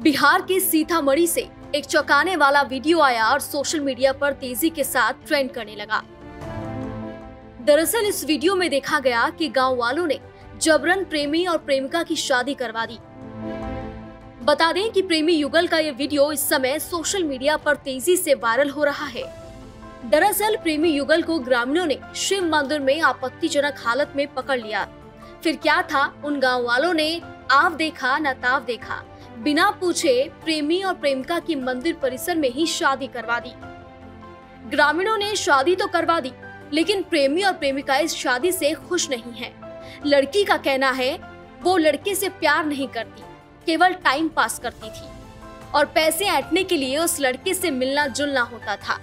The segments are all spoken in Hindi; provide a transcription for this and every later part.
बिहार के सीतामढ़ी से एक चौंकाने वाला वीडियो आया और सोशल मीडिया पर तेज़ी के साथ ट्रेंड करने लगा। दरअसल इस वीडियो में देखा गया कि गाँव वालों ने जबरन प्रेमी और प्रेमिका की शादी करवा दी। बता दें कि प्रेमी युगल का ये वीडियो इस समय सोशल मीडिया पर तेज़ी से वायरल हो रहा है। दरअसल प्रेमी युगल को ग्रामीणों ने शिव मंदिर में आपत्तिजनक हालत में पकड़ लिया। फिर क्या था? उन गाँव वालों ने आव देखा, न ताव देखा। बिना पूछे प्रेमी और प्रेमिका की मंदिर परिसर में ही शादी करवा दी। ग्रामीणों ने शादी तो करवा दी, लेकिन प्रेमी और प्रेमिका इस शादी से खुश नहीं है। लड़की का कहना है, वो लड़के से प्यार नहीं करती, केवल टाइम पास करती थी। और पैसे ऐंठने के लिए उस लड़के से मिलना जुलना होता था।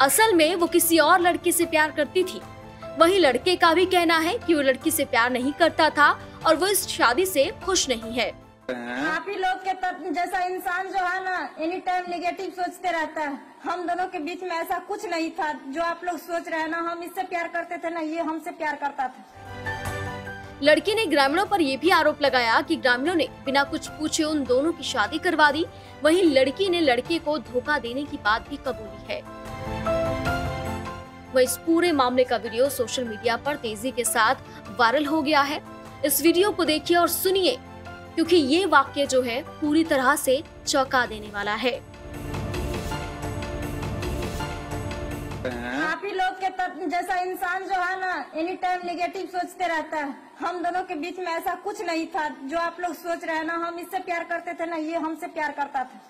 असल में वो किसी और लड़के से प्यार करती थी। वही लड़के का भी कहना है कि वो लड़की से प्यार नहीं करता था और वो इस शादी से खुश नहीं है। आप ही लोग के तत्व जैसा इंसान जो है ना एनी टाइम निगेटिव सोचते रहता है। हम दोनों के बीच में ऐसा कुछ नहीं था। जो आप लोग सोच रहे हैं ना हम इससे प्यार करते थे ना ये हमसे प्यार करता था। लड़की ने ग्रामीणों पर यह भी आरोप लगाया कि ग्रामीणों ने बिना कुछ पूछे उन दोनों की शादी करवा दी। वहीं लड़की ने लड़के को धोखा देने की बात भी कबूली है। वह इस पूरे मामले का वीडियो सोशल मीडिया पर तेज़ी के साथ वायरल हो गया है। इस वीडियो को देखिए और सुनिए क्योंकि ये वाक्य जो है पूरी तरह से चौंका देने वाला है। आप ही लोग के तत्व जैसा इंसान जो है ना एनी टाइम निगेटिव सोचते रहता है। हम दोनों के बीच में ऐसा कुछ नहीं था जो आप लोग सोच रहे हैं ना हम इससे प्यार करते थे ना ये हमसे प्यार करता था।